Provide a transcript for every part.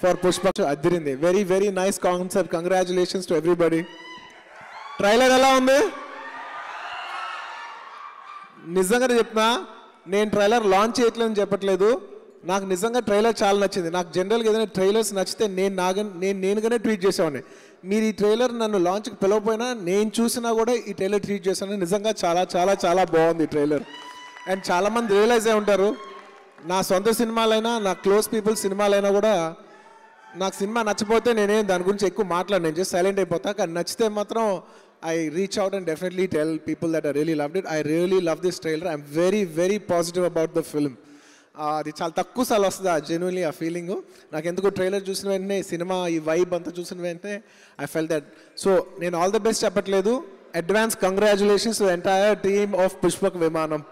For Pushpa Adirindi very very nice concept congratulations to everybody trailer ఎలా ఉంది? నిజంగా చెప్తున్నా నేను ట్రైలర్ లాంచ్ చేయట్లేదని చెప్పట్లేదు. నాకు నిజంగా ట్రైలర్ చాలా నచ్చింది. నాకు జనరల్గా ఏదైనా ట్రైలర్స్ నచ్చితే నేను నాగ నేను నేనుగానే ట్వీట్ చేసేవాడిని. మీరు ఈ ట్రైలర్ నన్ను లాంచ్కి పిలవపోయినా నేను చూసినా కూడా ఈ ట్రైలర్ ట్వీట్ చేశాను. నిజంగా చాలా చాలా చాలా బాగుంది ఈ ట్రైలర్ అండ్ చాలామంది రియలైజ్ అయి ఉంటారు. నా సొంత సినిమాలైనా నా క్లోజ్ పీపుల్ సినిమాలైనా కూడా నాకు సినిమా నచ్చపోతే నేనేం దాని గురించి ఎక్కువ మాట్లాడు నేను జస్ట్ సైలెంట్ అయిపోతా. కానీ నచ్చితే మాత్రం I reach out and definitely tell people that I really love it. I really love this trailer. I'm very very positive about the film. అది చాలా తక్కువ సార్లు వస్తుంది. ఆ జెన్యున్లీ ఆ ఫీలింగ్ నాకు ఎందుకు ట్రైలర్ చూసిన వెంటనే సినిమా ఈ వైబ్ అంతా చూసిన వెంటనే ఐ ఫెల్ దట్ సో నేను ఆల్ ద బెస్ట్ చెప్పట్లేదు. Advance congratulations entire team of Pushpak Vimanam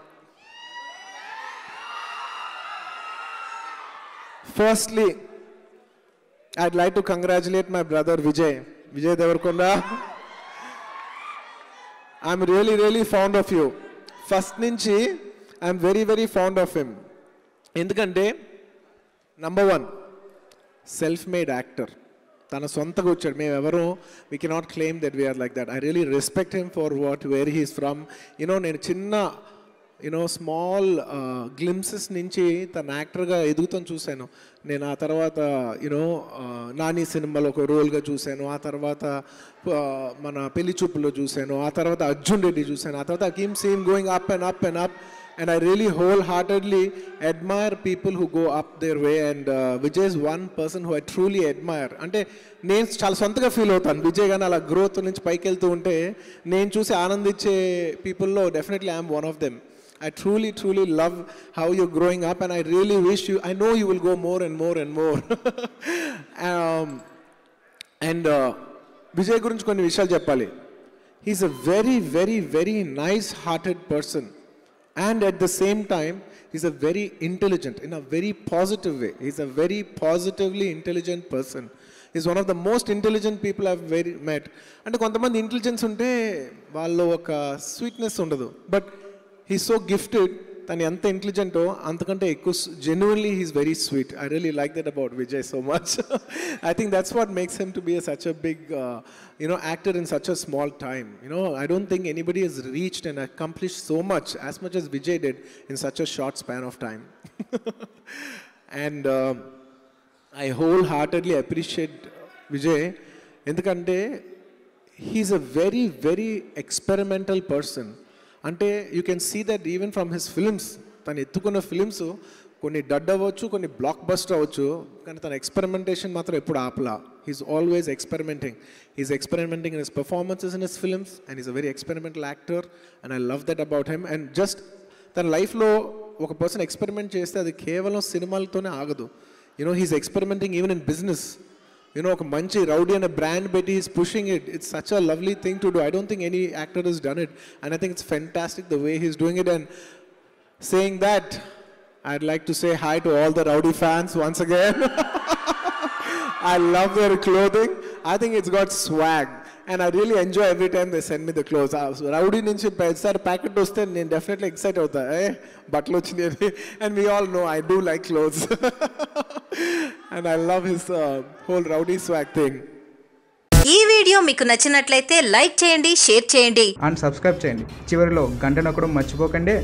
firstly I'd like to congratulate my brother Vijay. Vijay Devarkonda. I'm really, really fond of you. First నుంచి I'm very very fond of him ఎందుకంటే number one self made actor తన సొంతగా వచ్చాడు మేము ఎవరు we cannot claim that we are like that I really respect him for what where he's from you know నేను చిన్న you know small glimpses నుంచి తన యాక్టర్గా ఎదుగుతాను చూశాను. నేను ఆ తర్వాత యూనో uh, నాని సినిమాలో ఒక రోల్గా చూశాను. ఆ తర్వాత uh, మన పెళ్ళి చూపుల్లో చూశాను. ఆ తర్వాత అర్జున్ రెడ్డి చూశాను. ఆ తర్వాత came same going up and up and up and I really whole heartedly admire people who go up their way and Vijay is one person who I truly admire అంటే నేను చాలా సొంతగా ఫీల్ అవుతాను. విజయ్ కానీ అలా గ్రోత్ నుంచి పైకి వెళ్తూ ఉంటే నేను చూసి ఆనందించే పీపుల్లో definitely I'm one of them I truly, truly love how you're growing up, and I really wish you. I know you will go more and more and more. um, and uh, Vijay గురించి కొన్ని విషయాలు చెప్పాలి he's a very very very nice hearted person and at the same time is a very intelligent in a very positive way is a very positively intelligent person is one of the most intelligent people I very met అంటే కొంతమంది intelligence ఉంటే వాళ్ళు ఒక sweetness ఉండదు but he so gifted తను ఎంత ఇంటెలిజెంటో అంతకంటే ఎక్కువ genuinely he's very sweet I really like that about Vijay so much I think that's what makes him to be such a big you know actor in such a small time you know I don't think anybody he's reached and accomplish so much as much as Vijay did in such a short span of time and I whole heartedly appreciate Vijay ఎందుకంటే he's a very very experimental person అంటే you can see that even from his films తను ఎత్తుకున్న films కొన్ని డడ్ అవ్వచ్చు కొన్ని block buster అవ్వచ్చు కానీ తన ఎక్స్పెరిమెంటేషన్ మాత్రం ఎప్పుడు ఆపలా. He's always experimenting he's experimenting in his performances in his films and is a very experimental actor and I love that about him and just తన లైఫ్లో ఒక పర్సన్ ఎక్స్పెరిమెంట్ చేస్తే అది కేవలం సినిమాలతోనే ఆగదు. You know he's experimenting even in business you know ఒక మంచి రౌడీ అనే బ్రాండ్ పెట్టి is pushing it it's such a lovely thing to do I don't think any actor is done it and I think it's fantastic the way he's doing it and saying that I'd like to say hi to all the Rowdy fans once again I love their clothing. I think it's got swag. And I really enjoy every time they send me the clothes. Rowdy నుంచి పెద్దసారి packet వస్తే నేను definitely excite అవుతా ఏ బట్టలు వచ్చినాయి and we all know I do like clothes And I love his whole Rowdy swag thing ఈ video మీకు నచ్చినట్లయితే like చేయండి షేర్ చేయండి. అండ్ సబ్స్క్రైబ్ చేయండి. చివరిలో గంట నొక్కడం మర్చిపోకండి.